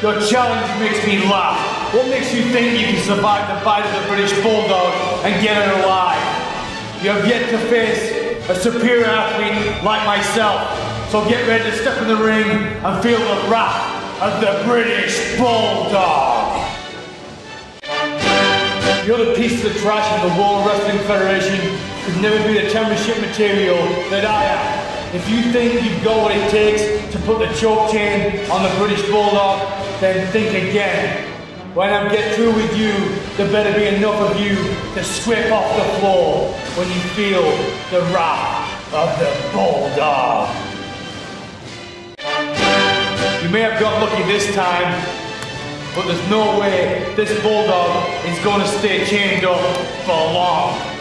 Your challenge makes me laugh. What makes you think you can survive the bite of the British Bulldog and get it alive? You have yet to face a superior athlete like myself. So get ready to step in the ring and feel the wrath of the British Bulldog. You're the piece of the trash in the World Wrestling Federation could never be the championship material that I am. If you think you've got what it takes to put the choke chain on the British Bulldog, then think again. When I get through with you, there better be enough of you to scrape off the floor when you feel the wrath of the Bulldog. You may have got lucky this time, but there's no way this Bulldog is going to stay chained up for long.